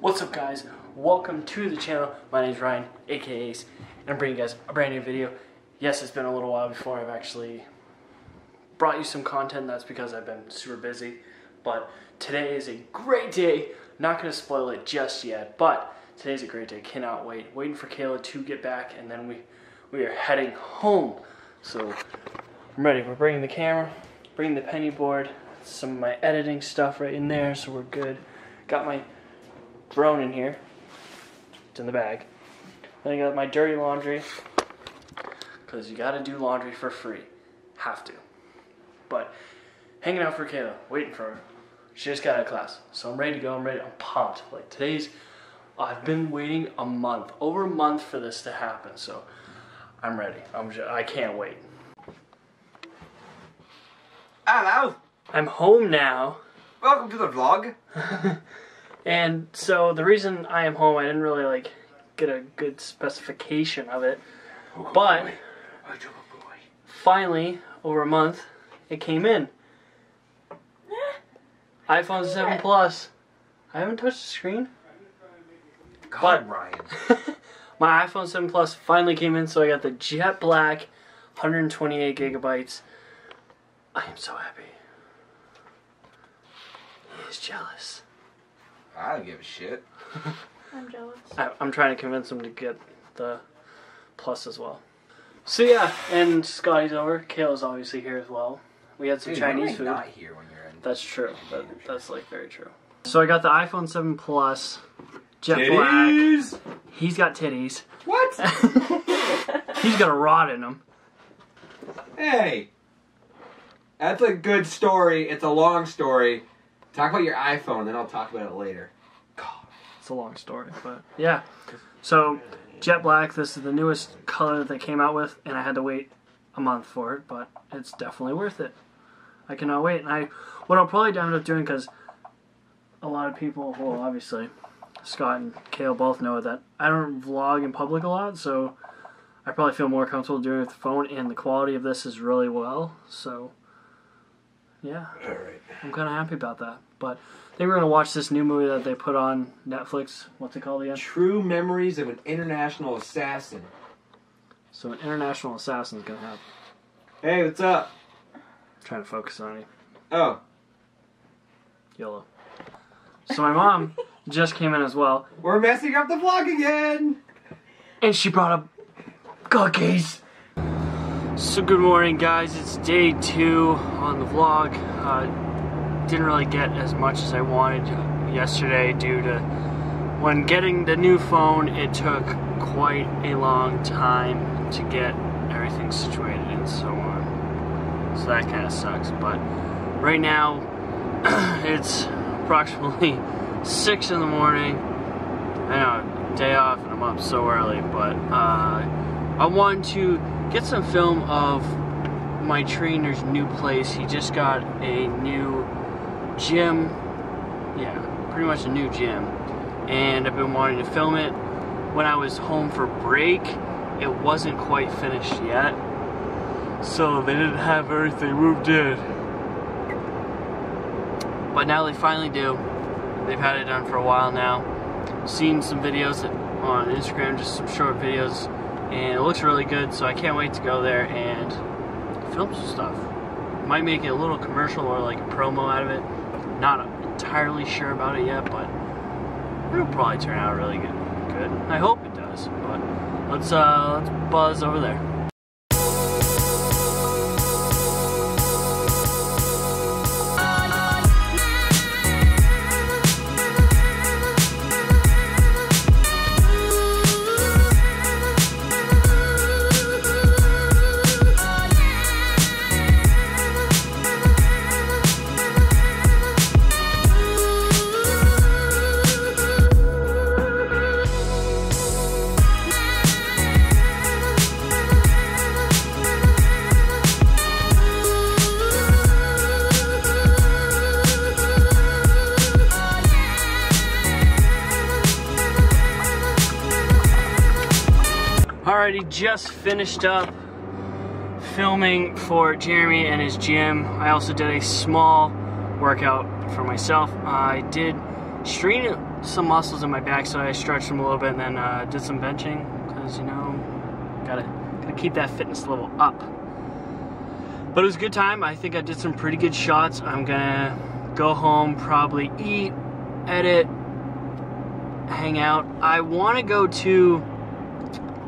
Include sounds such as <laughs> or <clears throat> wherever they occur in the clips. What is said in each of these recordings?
What's up guys? Welcome to the channel. My name is Ryan, aka Ace, and I'm bringing you guys a brand new video. Yes, it's been a little while before I've actually brought you some content. That's because I've been super busy. But today is a great day. Not going to spoil it just yet, but today's a great day. Cannot wait. Waiting for Kayla to get back, and then we, we are heading home. So I'm ready. We're bringing the camera, bringing the penny board, some of my editing stuff right in there, so we're good. Got my drone in here. It's in the bag. Then I got my dirty laundry, because you gotta do laundry for free. Have to. But hanging out for Kayla, waiting for her. She just got out of class, so I'm ready to go. I'm ready. I'm pumped. Like today's, I've been waiting a month, over a month for this to happen. So I'm ready. I'm just, I can't wait. Hello, I'm home now. welcome to the vlog. <laughs> And so the reason I am home, I didn't really like get a good specification of it. But finally, over a month, it came in. iPhone 7 Plus. I haven't touched the screen. God, Ryan. <laughs> My iPhone 7 Plus finally came in, so I got the jet black 128 gigabytes. I am so happy. He is jealous. I don't give a shit. <laughs> I'm jealous. I, I'm trying to convince him to get the plus as well. So yeah, and Scotty's over. Kayla's obviously here as well. We had some Dude, Chinese food. not here when you're in. That's true. That, that's like very true. So I got the iPhone 7 Plus, jet black. He's got titties. What? <laughs> <laughs> He's got a rod in him. hey, that's a good story. It's a long story. Talk about your iPhone, then I'll talk about it later. God. It's a long story, but yeah. So jet black. This is the newest color that they came out with, and I had to wait a month for it, but it's definitely worth it. I cannot wait. And I, what I'll probably end up doing because a lot of people, well, obviously, Scott and Kale both know that I don't vlog in public a lot, so I probably feel more comfortable doing it with the phone, and the quality of this is really well. So, yeah, All right. I'm kind of happy about that. But I think we're gonna watch this new movie that they put on Netflix. What's it called again? True Memories of an International Assassin. So an international assassin's gonna have. Hey, what's up? Trying to focus on you. Oh, Yellow. So my mom <laughs> just came in as well, we're messing up the vlog again. and she brought up cookies. So good morning, guys. It's day two on the vlog. Uh, didn't really get as much as I wanted yesterday due to when getting the new phone. It took quite a long time to get everything situated and so on. So that kind of sucks. But right now, <clears throat> it's approximately <laughs> six in the morning. I know, day off, and I'm up so early, but uh, I wanted to get some film of my trainer's new place. He just got a new gym. Yeah, pretty much a new gym. And I've been wanting to film it. When I was home for break, it wasn't quite finished yet. So they didn't have everything moved in. But now they finally do. They've had it done for a while now. Seen some videos on Instagram, just some short videos, and it looks really good. So I can't wait to go there and film some stuff. Might make it a little commercial or like a promo out of it. Not entirely sure about it yet, but it'll probably turn out really good. Good. I hope it does. But let's uh let's buzz over there. Just finished up filming for Jeremy and his gym. I also did a small workout for myself. I did stream some muscles in my back, so I stretched them a little bit and then uh, did some benching because you know, gotta gotta keep that fitness level up. But it was a good time. I think I did some pretty good shots. I'm gonna go home, probably eat, edit, hang out. I want to go to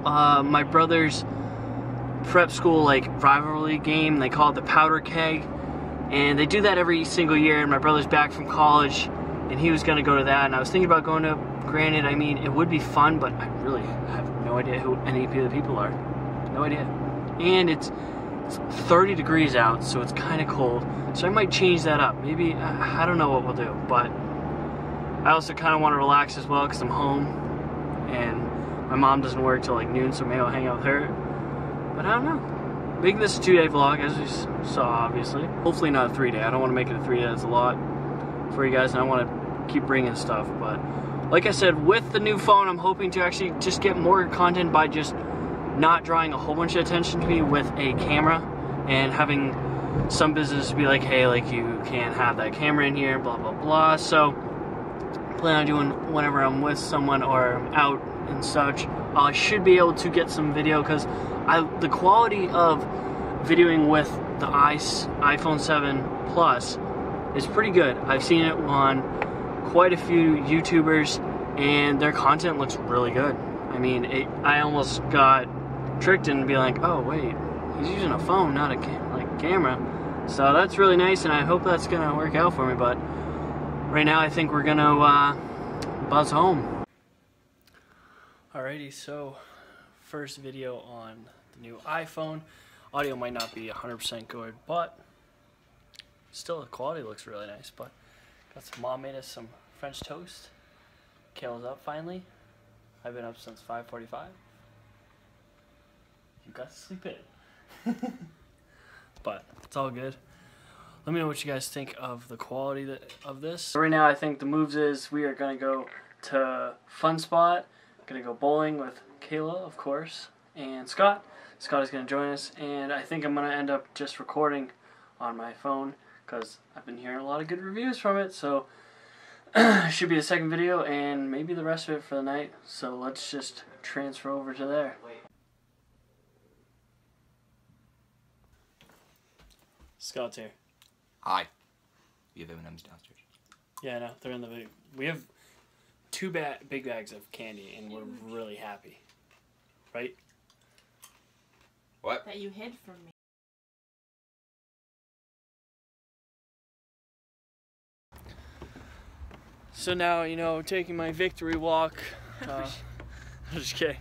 uh, my brother's prep school like rivalry game. They call it the Powder Keg, and they do that every single year. And my brother's back from college, and he was gonna go to that. And I was thinking about going to. Granted, I mean it would be fun, but I really have no idea who any of the people are. No idea. And it's, it's 30 degrees out, so it's kind of cold. So I might change that up. Maybe I don't know what we'll do, but I also kind of want to relax as well because I'm home, and my mom doesn't work till like noon, so maybe I'll hang out with her. But I don't know. Making this a two-day vlog, as you saw, obviously. Hopefully not a three-day. I don't want to make it a three-day. That's a lot for you guys, and I want to keep bringing stuff. But like I said, with the new phone, I'm hoping to actually just get more content by just not drawing a whole bunch of attention to me with a camera and having some business be like, hey, like you can't have that camera in here, blah, blah, blah. So plan on doing whenever I'm with someone or out and such. I should be able to get some video because I the quality of videoing with the ice iPhone 7 Plus is pretty good. I've seen it on quite a few YouTubers and their content looks really good. I mean, it, I almost got tricked into being like, oh wait, he's using a phone, not a like camera. So that's really nice, and I hope that's gonna work out for me. But right now, I think we're gonna uh, buzz home. Alrighty, so first video on the new iPhone. Audio might not be 100% good, but still the quality looks really nice. But got some mom made us some French toast. Kale's up finally. I've been up since 5:45. You got to sleep in. <laughs> but it's all good. Let me know what you guys think of the quality that, of this. Right now, I think the moves is we are gonna go to Funspot. Gonna go bowling with Kayla, of course, and Scott. Scott is gonna join us, and I think I'm gonna end up just recording on my phone because I've been hearing a lot of good reviews from it. So <clears throat> should be the second video, and maybe the rest of it for the night. So let's just transfer over to there. Scott's here. Hi. We have M&M's downstairs. Yeah, no, they're in the big. We have two ba big bags of candy, and we're really happy, right? What? That you hid from me. So now, you know, taking my victory walk. <laughs> Uh, <laughs> I'm just kidding.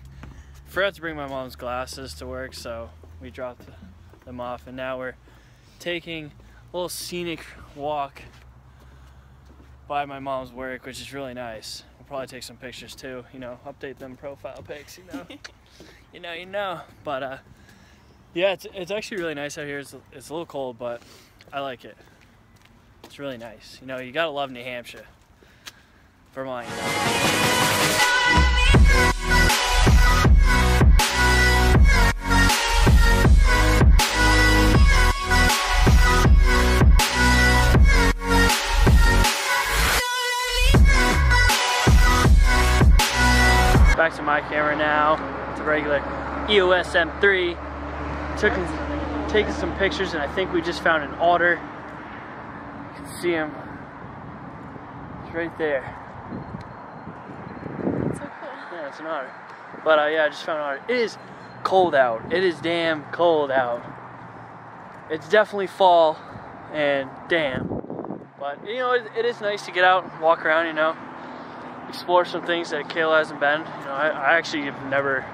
Forgot to bring my mom's glasses to work, so we dropped them off, and now we're taking a little scenic walk by my mom's work, which is really nice. We'll probably take some pictures too, you know, update them profile pics, you know. <laughs> <laughs> you know, you know. But uh, yeah, it's, it's actually really nice out here. It's, it's a little cold, but I like it. It's really nice. You know, you gotta love New Hampshire. Vermont, you know. Back to my camera now. It's a regular EOS M3. Took taking some pictures and I think we just found an otter. You can see him. It's right there. cool. Yeah, it's an otter. But uh, yeah, I just found an otter. It is cold out. It is damn cold out. It's definitely fall and damn. But you know, it, it is nice to get out and walk around, you know explore some things that Kale hasn't been. You know, I, I actually have never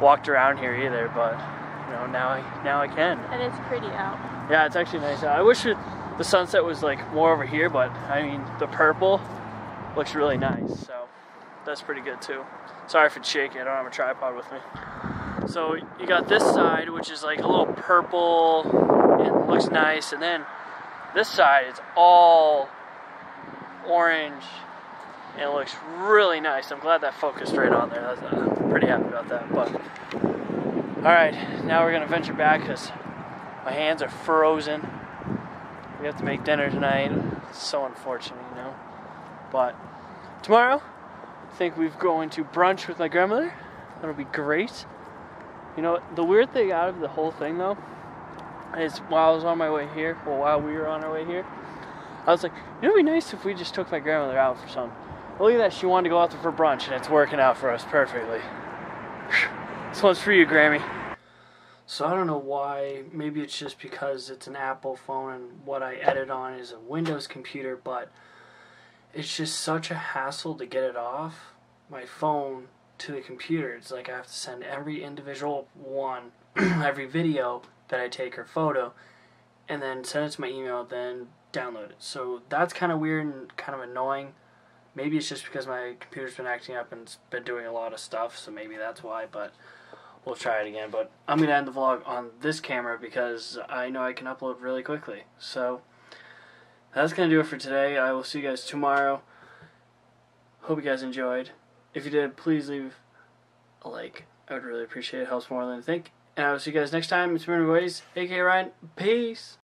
walked around here either, but you know, now I now I can. And it's pretty out. Yeah, it's actually nice out. I wish it, the sunset was like more over here, but I mean, the purple looks really nice, so that's pretty good too. Sorry if it's shaky, I don't have a tripod with me. So you got this side, which is like a little purple, it looks nice, and then this side is all orange and it looks really nice. I'm glad that focused right on there. I'm pretty happy about that. But all right, now we're gonna venture back because my hands are frozen. We have to make dinner tonight. It's so unfortunate, you know. But tomorrow I think we've going to brunch with my grandmother. That'll be great. You know, the weird thing out of the whole thing though is while I was on my way here, well, while we were on our way here, I was like, you know, it'd be nice if we just took my grandmother out for some. Look at that, she wanted to go out there for brunch, and it's working out for us perfectly. this one's for you, Grammy. So I don't know why. Maybe it's just because it's an Apple phone and what I edit on is a Windows computer, but it's just such a hassle to get it off my phone to the computer. It's like I have to send every individual one, <clears throat> every video that I take or photo, and then send it to my email, then download it. So that's kind of weird and kind of annoying. Maybe it's just because my computer's been acting up and it's been doing a lot of stuff, so maybe that's why, but we'll try it again. But I'm going to end the vlog on this camera because I know I can upload really quickly. So that's going to do it for today. I will see you guys tomorrow. Hope you guys enjoyed. If you did, please leave a like. I would really appreciate it. It helps more than I think. And I will see you guys next time. It's been Ways, aka Ryan. Peace.